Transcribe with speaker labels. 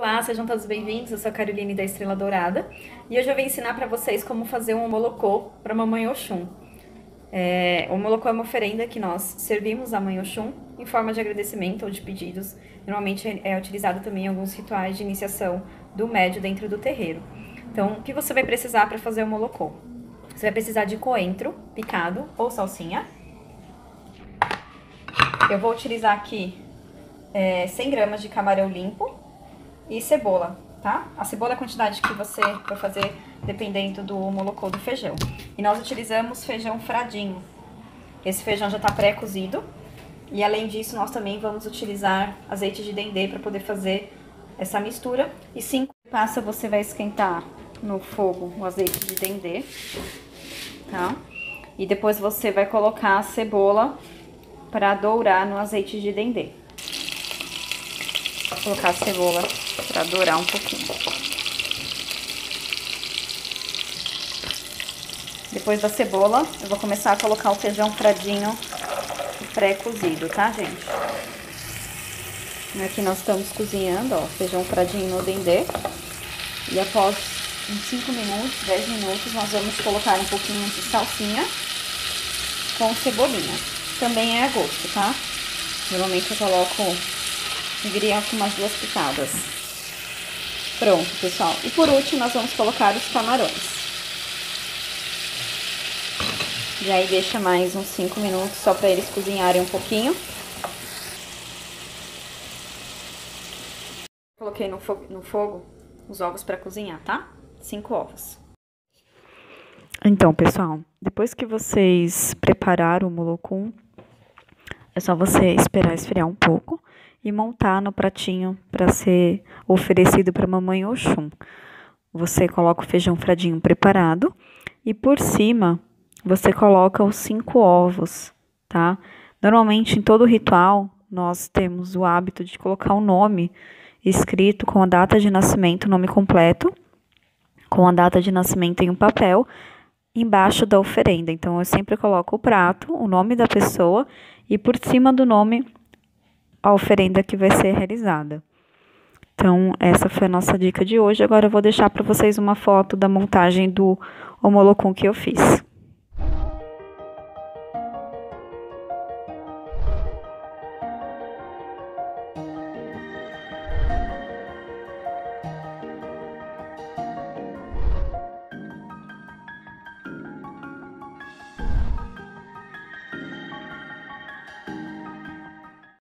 Speaker 1: Olá, sejam todos bem-vindos. Eu sou a Caroline da Estrela Dourada e hoje eu vou ensinar para vocês como fazer um molocô para Mamãe Oxum. É, o molocô é uma oferenda que nós servimos à Mãe Oxum em forma de agradecimento ou de pedidos. Normalmente é utilizado também em alguns rituais de iniciação do médio dentro do terreiro. Então, o que você vai precisar para fazer o molocô? Você vai precisar de coentro picado ou salsinha. Eu vou utilizar aqui é, 100 gramas de camarão limpo e cebola, tá? A cebola é a quantidade que você for fazer dependendo do molocô do feijão. E nós utilizamos feijão fradinho. Esse feijão já está pré-cozido. E além disso, nós também vamos utilizar azeite de dendê para poder fazer essa mistura. E cinco passa você vai esquentar no fogo o azeite de dendê, tá? E depois você vai colocar a cebola para dourar no azeite de dendê. Colocar a cebola para dourar um pouquinho. Depois da cebola, eu vou começar a colocar o feijão fradinho pré-cozido, tá, gente? Aqui nós estamos cozinhando, ó, feijão fradinho no dendê. E após uns 5 minutos, 10 minutos, nós vamos colocar um pouquinho de salsinha com cebolinha. Também é a gosto, tá? Normalmente eu coloco ingredientes umas duas picadas. Pronto, pessoal. E por último, nós vamos colocar os camarões. E aí deixa mais uns 5 minutos só para eles cozinharem um pouquinho. Coloquei no fogo, no fogo os ovos para cozinhar, tá? Cinco ovos. Então, pessoal, depois que vocês prepararam o molocum, é só você esperar esfriar um pouco e montar no pratinho para ser oferecido para mamãe Oxum. Você coloca o feijão fradinho preparado e por cima você coloca os cinco ovos, tá? Normalmente em todo ritual nós temos o hábito de colocar o nome escrito com a data de nascimento, nome completo, com a data de nascimento em um papel embaixo da oferenda. Então eu sempre coloco o prato, o nome da pessoa e por cima do nome a oferenda que vai ser realizada. Então, essa foi a nossa dica de hoje. Agora eu vou deixar para vocês uma foto da montagem do homolocum que eu fiz.